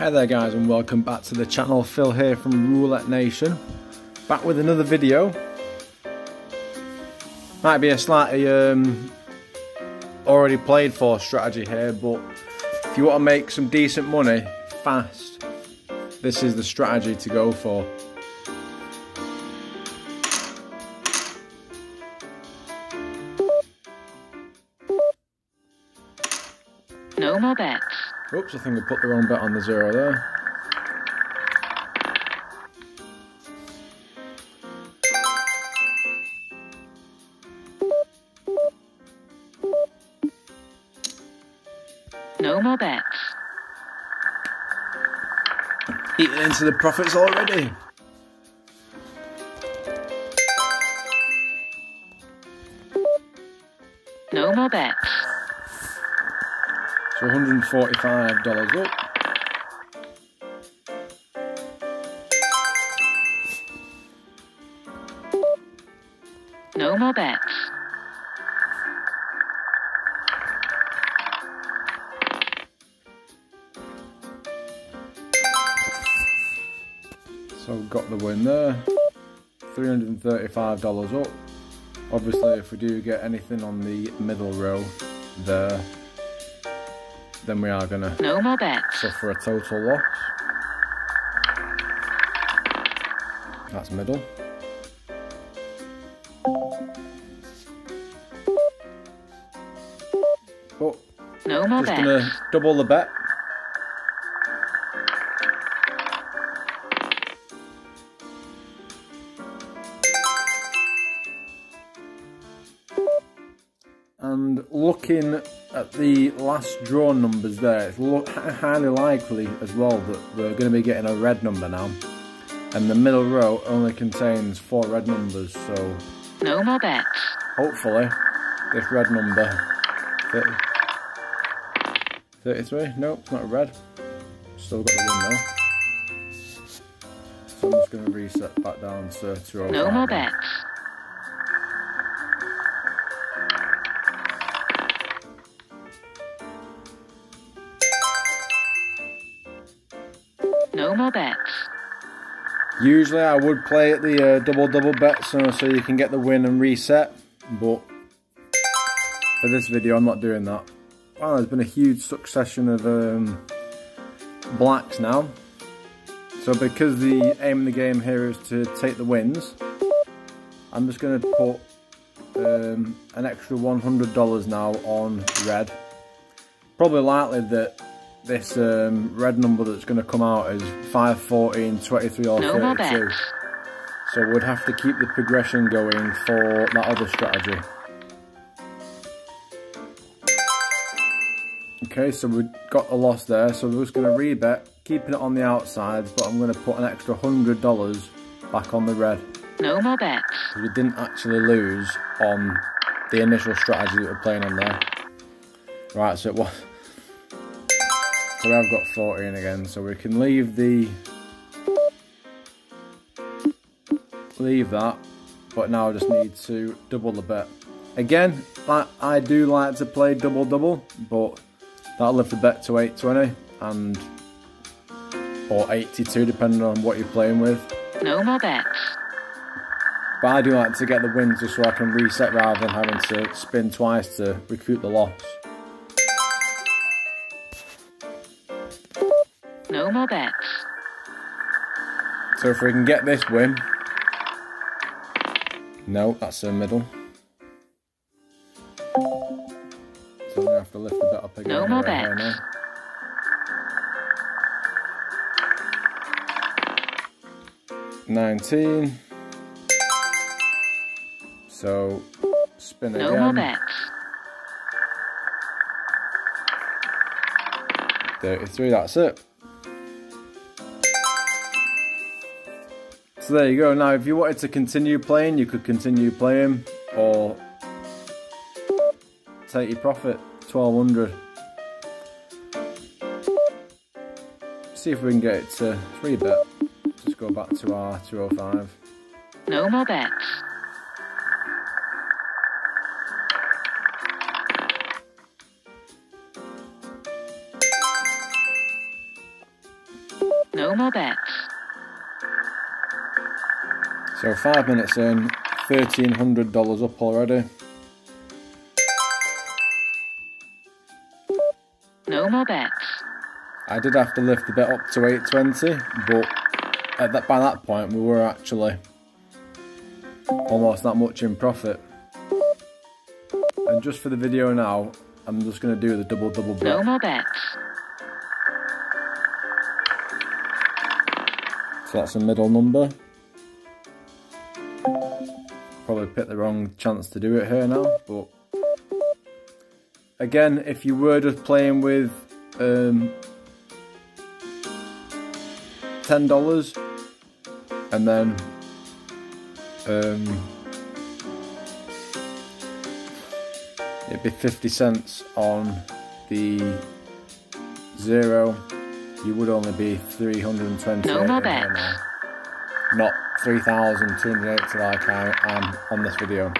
Hey there guys and welcome back to the channel, Phil here from Roulette Nation. Back with another video. Might be a slightly um, already played for strategy here, but if you want to make some decent money fast, this is the strategy to go for. No more bets. Oops, I think I put the wrong bet on the zero there. No more bets. Eating into the profits already. No more bets. So $145 up. No more bets. So got the win there. $335 up. Obviously if we do get anything on the middle row there, then we are gonna No more bets. suffer a total loss. That's middle. But No more just bets. gonna double the bet. And looking at the last draw numbers there, it's highly likely as well that we're going to be getting a red number now. And the middle row only contains four red numbers, so No more bets. hopefully this red number 30, 33 no it's not a red still got the win though so I'm just going to reset back down to 205 No more bets. More bets. usually I would play at the uh, double double bet so, so you can get the win and reset but for this video I'm not doing that. Wow there's been a huge succession of um, blacks now. So because the aim of the game here is to take the wins I'm just going to put um, an extra $100 now on red. Probably likely that this um, red number that's going to come out is 5, 14, 23 or No 32 so we'd have to keep the progression going for that other strategy. Okay, so we got a loss there, so we're just going to rebet, keeping it on the outside, but I'm going to put an extra $100 back on the red. No more bets. We didn't actually lose on the initial strategy that we're playing on there. Right, so it was... So we have got 14 again, so we can leave the... Leave that, but now I just need to double the bet. Again, I, I do like to play double-double, but that'll lift the bet to 820 and or 82 depending on what you're playing with. No more bets. But I do like to get the wins just so I can reset rather than having to spin twice to recoup the loss. No more bets. So if we can get this win... No, that's a middle. So to have to lift the bet up again. No more right bets. Nineteen. So spin No again. No more bets. 33, that's it. So there you go. Now, if you wanted to continue playing, you could continue playing, or take your profit, 1200. See if we can get it to 3 bet. Just go back to our 205. No more bets. No more bets. So five minutes in, $1,300 up already. No more bets. I did have to lift the bet up to 820, but at that, by that point we were actually almost that much in profit. And just for the video now, I'm just going to do the double double bet. No more bets. So that's a middle number. Probably picked the wrong chance to do it here now, but again, if you were just playing with um, ten dollars, and then um, it'd be fifty cents on the zero you would only be 320 No. Not 3,280 like I am on this video.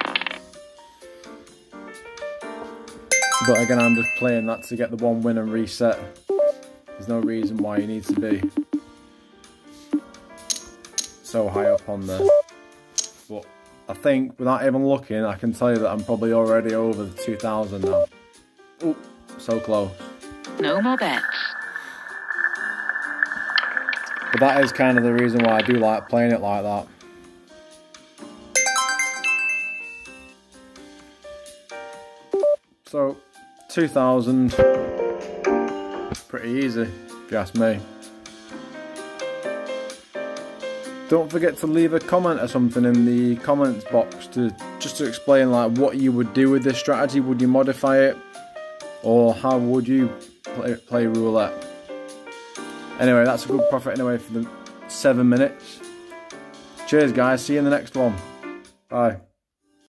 But again, I'm just playing that to get the one win and reset. There's no reason why you need to be so high up on there. But I think, without even looking, I can tell you that I'm probably already over the 2,000 now. Oh, so close. No more bets. But that is kind of the reason why I do like playing it like that. So, 2000, pretty easy, if you ask me. Don't forget to leave a comment or something in the comments box to just to explain like what you would do with this strategy. Would you modify it, or how would you play, play roulette? Anyway, that's a good profit anyway for the seven minutes. Cheers, guys. See you in the next one. Bye.